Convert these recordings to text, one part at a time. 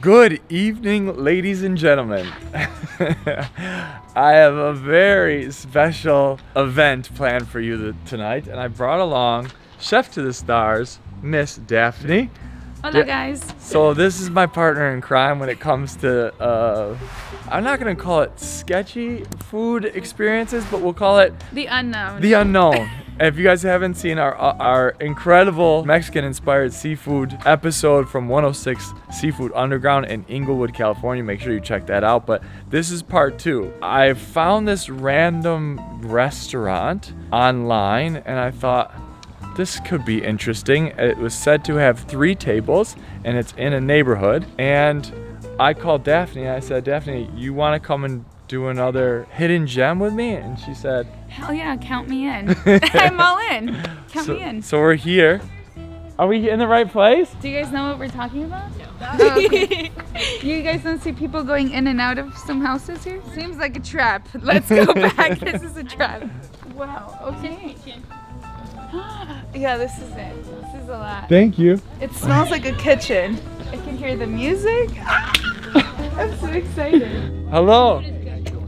Good evening, ladies and gentlemen. I have a very special event planned for you tonight, and I brought along Chef to the Stars, Miss Dafne. Hello, guys. So this is my partner in crime when it comes to, uh, I'm not gonna call it sketchy food experiences, but we'll call it the unknown. The unknown. if you guys haven't seen our uh, our incredible Mexican-inspired seafood episode from 106 Seafood Underground in Inglewood, California, make sure you check that out. But this is part two. I found this random restaurant online, and I thought this could be interesting. It was said to have three tables and it's in a neighborhood. And I called Dafne. I said, Dafne, you want to come and do another hidden gem with me? And she said, Hell yeah, count me in. I'm all in. Count so, me in. So we're here. Are we in the right place? Do you guys know what we're talking about? No. Oh, okay. you guys don't see people going in and out of some houses here? Seems like a trap. Let's go back. this is a trap. Wow, okay. yeah, this is it. This is a lot. Thank you. It smells like a kitchen. I can hear the music. I'm so excited. Hello.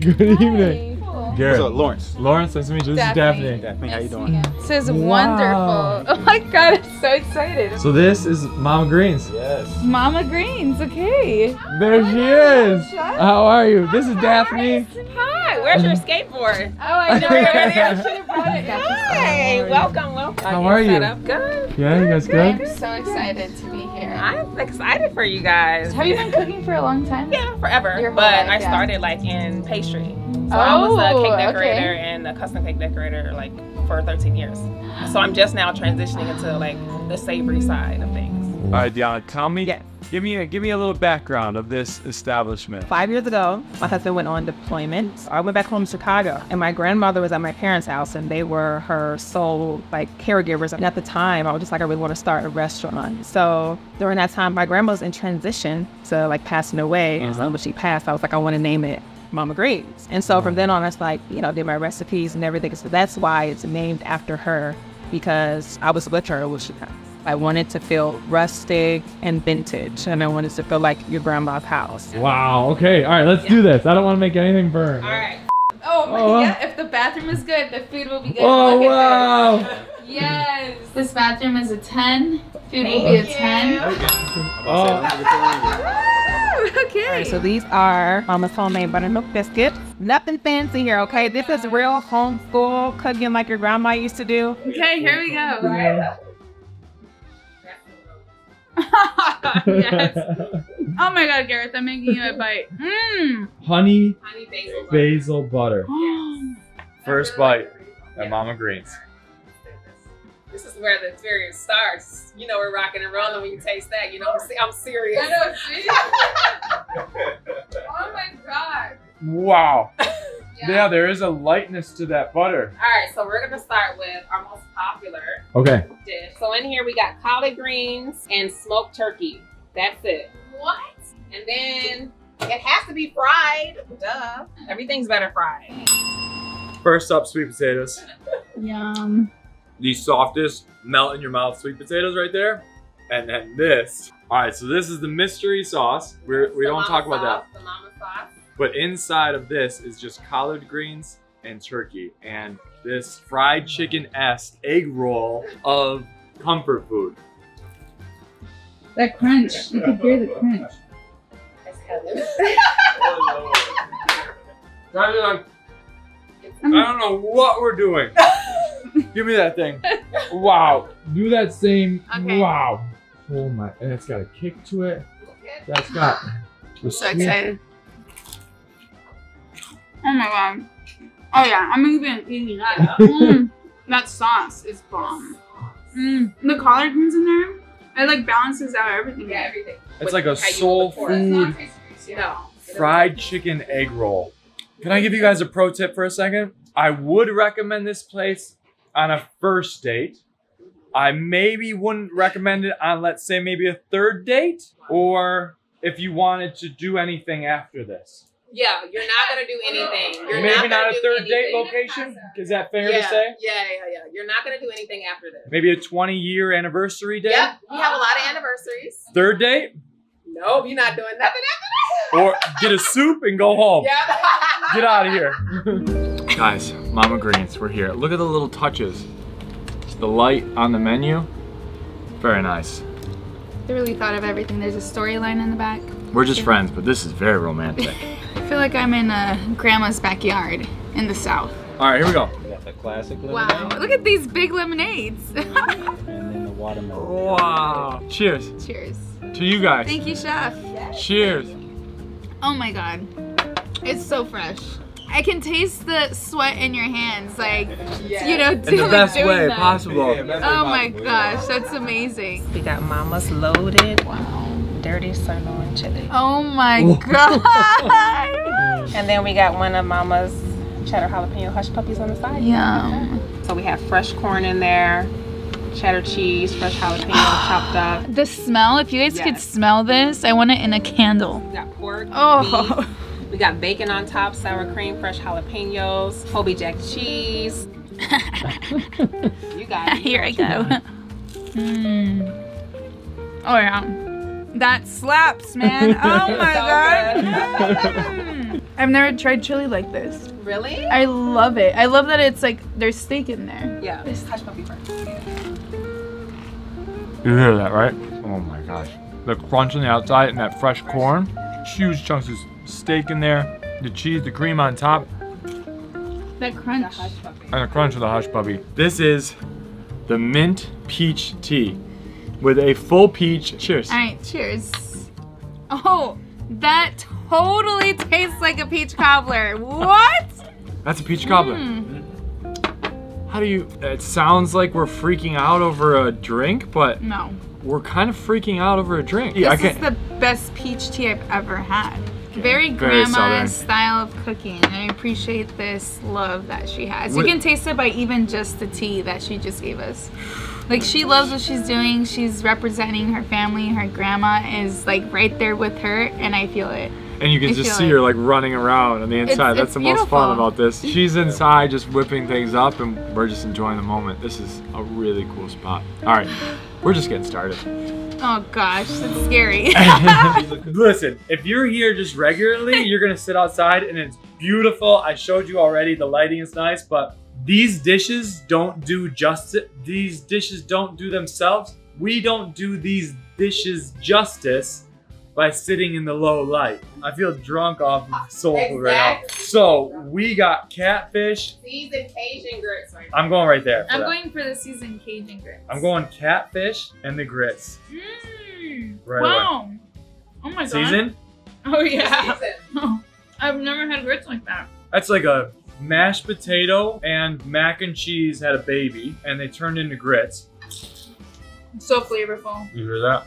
Good evening. Garrett. What's up, Lawrence? Lawrence, nice to meet you. This Dafne. is Dafne. Dafne, how you doing? This is wow. wonderful. Oh my god, I'm so excited. So this is Mama Greens. Yes. Mama Greens, okay. There she is. How are you? This is Dafne. Hi, where's your skateboard? Oh, I know. you're ready. I should have brought it. Hi, welcome, welcome. How are you? Good. Yeah, you guys good? I'm so excited to be here. I'm excited for you guys. Have you been cooking for a long time? Yeah, forever. Your but life, I yeah. started like in pastry. So uh, oh, I was a cake decorator okay. and a custom cake decorator like for 13 years. So I'm just now transitioning into like the savory side of things. All right, D'ona, tell me. Yes. Give me a give me a little background of this establishment. Five years ago, my husband went on deployment. I went back home to Chicago, and my grandmother was at my parents' house, and they were her sole like caregivers. And at the time, I was just like, I really want to start a restaurant. So during that time, my grandma was in transition to like passing away, uh-huh. and when she passed, I was like, I want to name it Mama Greens. And so from then on, it's like, you know, did my recipes and everything. So that's why it's named after her because I was with her when she passed. I wanted to feel rustic and vintage, and I wanted to feel like your grandma's house. Wow. Okay. All right. Let's yeah. do this. I don't want to make anything burn. All right. Oh, my oh. yeah. If the bathroom is good, the food will be good. Oh wow. Yes. This bathroom is a 10. Food will be a 10. Oh. okay. All right, so these are Mama's homemade buttermilk biscuits. Nothing fancy here, okay? This is real home school cooking like your grandma used to do. Okay, here we go. Yeah. yes. Oh my god, Gareth, I'm making you a bite. Mmm. Honey, Honey basil, basil butter. First bite at Mama Greens. This is where the experience starts. You know we're rocking and rolling when you taste that. You know I'm, I'm serious. I know, see? oh my god. Wow. Yeah. yeah, there is a lightness to that butter. All right, so we're gonna start with our most popular okay. dish. So in here we got collard greens and smoked turkey. That's it. What? And then it has to be fried. Duh. Everything's better fried. First up, sweet potatoes. Yum. The softest, melt in your mouth sweet potatoes right there. And then this. All right, so this is the mystery sauce. We're, we The don't mama talk about sauce, that. The mama sauce. But inside of this is just collard greens and turkey and this fried chicken-esque egg roll of comfort food. That crunch. You can hear the crunch. That's heaven. Guys, like, I don't know what we're doing. Give me that thing. Wow. Do that same. Okay. Wow. Oh my. And it's got a kick to it. That's got. I'm so excited. Oh my god. Oh yeah, I'm even eating that. Mm, that sauce is bomb. Mm, the collard greens in there, it like balances out everything. Yeah, everything. It's With like a soul look for it. food No. fried chicken egg roll. Can I give you guys a pro tip for a second? I would recommend this place on a first date. I maybe wouldn't recommend it on, let's say, maybe a third date, or if you wanted to do anything after this. Yeah, you're not gonna do anything. You're maybe not, not, a do third date location. Is that fair yeah, to say? Yeah, yeah, yeah. You're not gonna do anything after this. Maybe a 20 year anniversary date? Yep, we have a lot of anniversaries. Third date? Nope, you're not doing nothing after this. Or get a soup and go home. Yeah. Get out of here. Guys, Mama Greens, we're here. Look at the little touches. The light on the menu. Very nice. They really thought of everything. There's a storyline in the back. We're just friends, but this is very romantic. I feel like I'm in a grandma's backyard in the south. All right, here we go. We got the classic Wow, look at these big lemonades. And then the watermelon. Wow. Cheers Cheers. to you guys. Thank you, chef. Cheers. Oh my god. It's so fresh. I can taste the sweat in your hands, like, you know, In the best doing way that. possible. Oh my gosh, that's amazing. We got Mama's loaded, Wow. dirty sirloin chili. Oh my god. And then we got one of Mama's cheddar jalapeno hush puppies on the side. Yum. So we have fresh corn in there, cheddar cheese, fresh jalapeno chopped up. The smell, if you guys could smell this, I want it in a candle. We got pork. Oh. Beef. We got bacon on top, sour cream, fresh jalapenos, Colby Jack cheese. you got it. Here I go. Mm. Oh yeah. That slaps, man. Oh my So god. Mm. I've never tried chili like this. Really? I love it. I love that it's like there's steak in there. Yeah. This hush puppy first. You hear that, right? Oh my gosh. The crunch on the outside and that fresh corn. Huge chunks of steak in there. The cheese, the cream on top, That crunch. and the crunch of the hush puppy. This is the mint peach tea with a full peach. Cheers. All right, cheers. Oh, that totally tastes like a peach cobbler. What? That's a peach cobbler. Mm. How do you? It sounds like we're freaking out over a drink, but No. we're kind of freaking out over a drink. Yeah, I This is the best peach tea I've ever had. Very Very grandma's southern. style of cooking. and I appreciate this love that she has. You can taste it by even just the tea that she just gave us. Like she loves what she's doing. She's representing her family. Her grandma is like right there with her, and I feel it. And you can I just see it. her like running around on the inside. it's That's the most fun about this. She's inside just whipping things up, and we're just enjoying the moment. This is a really cool spot. All right, we're just getting started. Oh gosh, that's scary. Listen, if you're here just regularly, you're gonna sit outside and it's beautiful. I showed you already, the lighting is nice, but these dishes don't do justice. These dishes don't do themselves. We don't do these dishes justice by sitting in the low light. I feel drunk off of soul food right now. So we got catfish. Seasoned Cajun grits right I'm going right there. I'm that. going for the seasoned Cajun grits. I'm going catfish and the grits. Mm, Right wow. Oh my god. Seasoned? Oh yeah. Seasoned. Oh, I've never had grits like that. That's like a mashed potato and mac and cheese had a baby and they turned into grits. So flavorful. You hear that?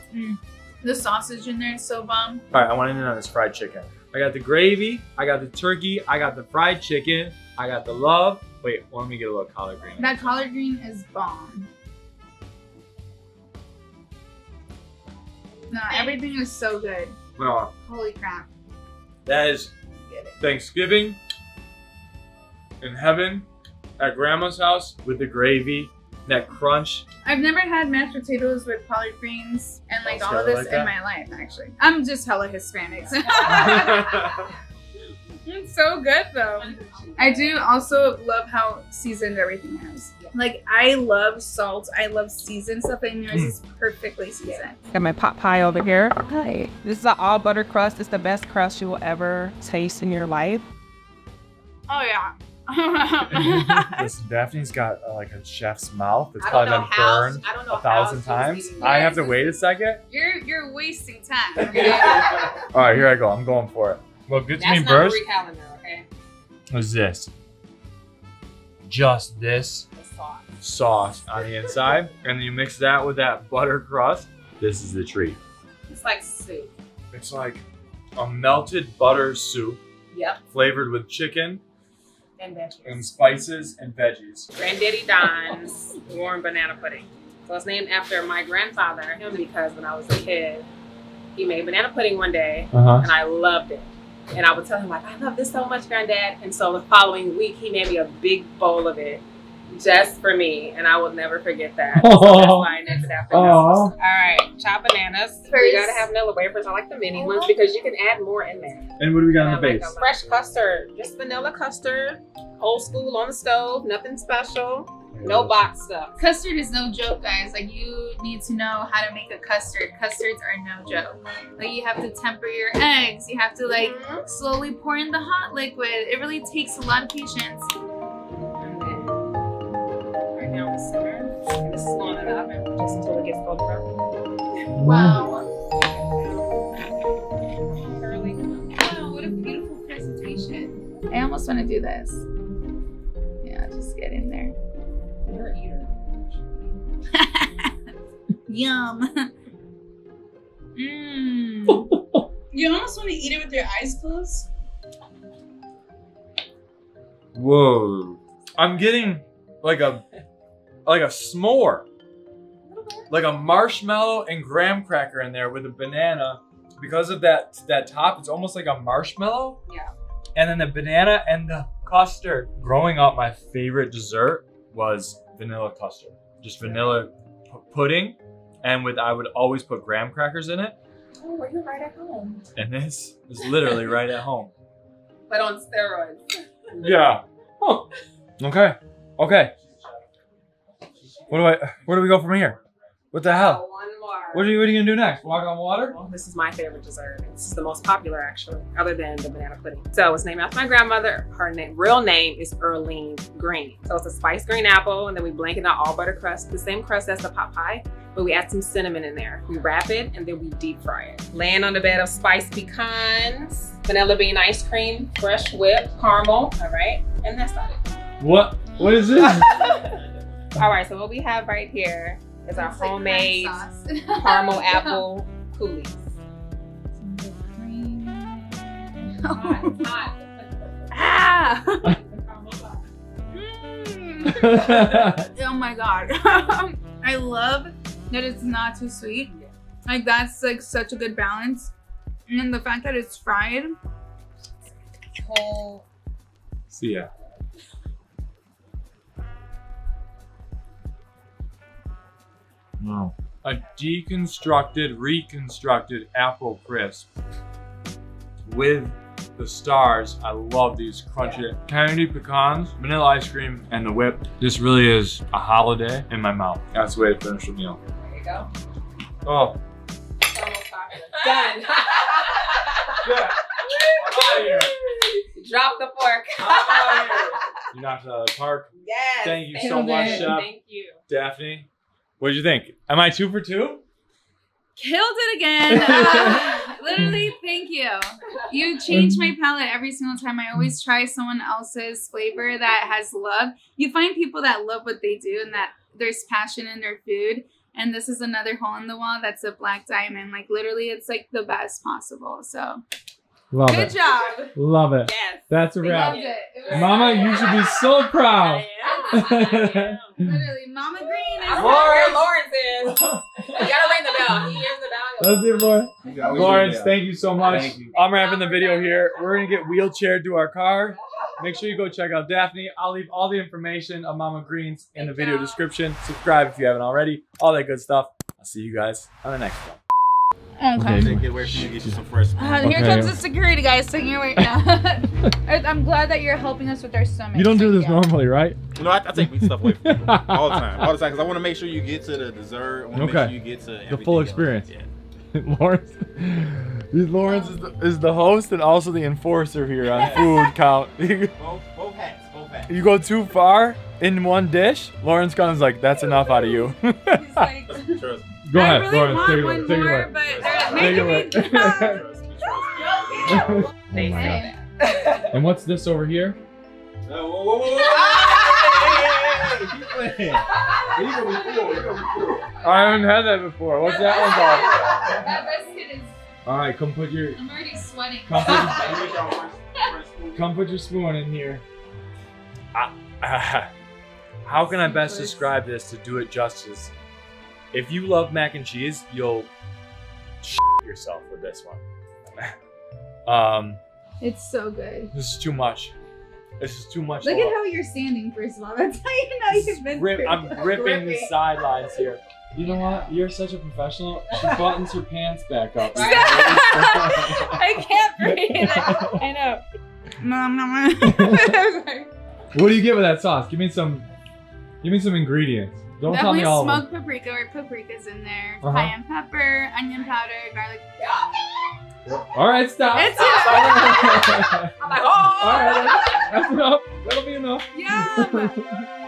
The sausage in there is so bomb. All right, I want in on this fried chicken. I got the gravy, I got the turkey, I got the fried chicken, I got the love. Wait, well, let me get a little collard green. That collard green is bomb. No, everything is so good. No, Holy crap. that is Thanksgiving in heaven at grandma's house with the gravy, that crunch. I've never had mashed potatoes with collard greens and like all of this like in that? my life, actually. I'm just hella Hispanic. it's so good though. I do also love how seasoned everything is. Like I love salt, I love seasoned stuff, and yours is hmm. perfectly seasoned. Got my pot pie over here. Hi. This is an all butter crust. It's the best crust you will ever taste in your life. Oh yeah. Listen, Dafne's got uh, like a chef's mouth. It's probably been how- burned I don't know a thousand times. I have to wait a second. you're you're wasting time. Okay? All right, here I go. I'm going for it. What gets me That's not first Marie Callender, okay? is this. Just this The sauce. sauce on the inside, and then you mix that with that butter crust. This is the treat. It's like soup. It's like a melted butter soup Yep. flavored with chicken And veggies. and spices and veggies. Granddaddy Don's warm banana pudding. So it's named after my grandfather, him because when I was a kid, he made banana pudding one day Uh huh. and I loved it. And I would tell him like, I love this so much, Granddad. And so the following week, he made me a big bowl of it. Just for me, and I will never forget that. So that's why I named it after. All right, chopped bananas. We First- gotta have vanilla wafers. I like the mini ones because you can add more in there. And what do we got And on the like base? fresh custard, just vanilla custard, old school on the stove, nothing special, no box stuff. Custard is no joke, guys. Like you need to know how to make a custard. Custards are no joke. Like you have to temper your eggs. You have to like Mhm. slowly pour in the hot liquid. It really takes a lot of patience. And then right now we simmer. This is on in the oven just until it gets golden brown. Wow. Wow, what a beautiful presentation. I almost want to do this. Yeah, just get in there. You're a eater. Yum. Mmm. You almost want to eat it with your eyes closed. Whoa. I'm getting like a like a s'more. Like a marshmallow and graham cracker in there with a banana. Because of that that top, it's almost like a marshmallow. Yeah. And then the banana and the custard. Growing up, my favorite dessert was vanilla custard. Just vanilla pudding. And with I would always put graham crackers in it. Oh, you're right at home. And this is literally right at home. But on steroids. Yeah. Huh. Okay. Okay. What do I? Where do we go from here? What the hell? One more. What are you? What are you gonna do next? Walk on water? Well, this is my favorite dessert. Is the most popular, actually, other than the banana pudding. So it's named after my grandmother. Her name, real name is Earlene Green. So it's a spiced green apple, and then we blanket out all butter crust, the same crust as the pot pie, but we add some cinnamon in there. We wrap it, and then we deep fry it. Laying on the bed of spiced pecans, vanilla bean ice cream, fresh whipped caramel. All right, and that's about it. What? What is this? All right, so what we have right here is our like homemade crème sauce. caramel apple coulis. Hot, hot. Ah! Mm. oh my god. I love that it's not too sweet. Like that's like such a good balance. And then the fact that it's fried. Whole See ya. No. A deconstructed, reconstructed apple crisp with the stars. I love these crunchy candy pecans, vanilla ice cream, and the whip. This really is a holiday in my mouth. That's the way to finish the meal. There you go. Oh, It's almost. Done. yeah. I'm out of here. Drop the fork. I'm out of here. You knocked it out of the park. Yes. Thank you so much, it. Chef. Thank you. Dafne, what did you think? Am I two for two? killed it again. Ah, literally, thank you. You change my palate every single time. I always try someone else's flavor that has love. You find people that love what they do and that there's passion in their food. And this is another hole in the wall that's a black diamond. Like literally, it's like the best possible. So Love good job. Love it. Yes. That's a Loved it. It Mama, you should be so proud. I am. I am. literally Mama Green I is don't know where Lawrence is. You gotta ring the bell. He hears the bell. That's it, boy. Lawrence, Yeah. thank you so much. You. I'm wrapping the video here. We're gonna get wheelchaired to our car. Make sure you go check out Dafne. I'll leave all the information on Mama Greens in the video description. Subscribe if you haven't already. All that good stuff. I'll see you guys on the next one. Okay. Take it away from you, get you some fresh. Uh, here Okay. comes the security guys taking away now. I- I'm glad that you're helping us with our stomach. You don't do this Yeah. normally, right? No, I, I take meat stuff away from people all the time, all the time, because I want to make sure you get to the dessert. I want to Okay. make sure you get to The everything full else. experience. Yeah. Lawrence. Lawrence is the, is the host and also the enforcer here on food count. Both, both hats, both hats. you go too far in one dish, Lawrence Gunn's like, that's enough out of you. He's like, Trust me, trust me. Go I ahead, really Lawrence. want Take it one away. Take it more, away. but Take they're it making away. me. Trust me, trust me. They Hey. say And what's this over here? Uh, whoa, whoa, whoa. Hey, hey, hey. I haven't had that before. What's that one called? That biscuit is. All right, come put your I'm already sweating. come put your, Hey, make y'all fresh- fresh food. come put your spoon in here. Ah, ah. how can I best describe this to do it justice? If you love mac and cheese, you'll shit yourself with this one. um, It's so good. this is too much. This is too much. Look oil. at how you're standing, first of all. That's how you know you've been Grip. I'm gripping the sidelines here. You know what? You're such a professional. She buttons her pants back up. I can't breathe. I know. What do you get with that sauce? Give me some. Give me some ingredients. Don't tell me Definitely all of smoked paprika or paprika's in there. Uh-huh. Cayenne pepper, onion powder, garlic. All right, stop. It's Stop. I'm like, oh! all right, that's, that's enough. That'll be enough. Yeah.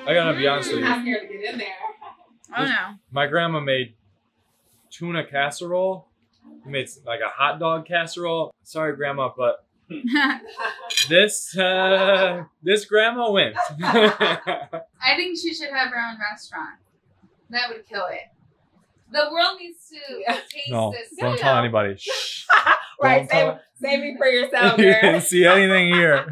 I gotta be honest with you. I'm scared to get in there. Oh no. My grandma made tuna casserole. We made like a hot dog casserole. Sorry, grandma, but this uh, this grandma wins. I think she should have her own restaurant. That would kill it. The world needs to taste no, this. don't tell anybody. Shh. Right, save, save me for yourself, you didn't see anything here.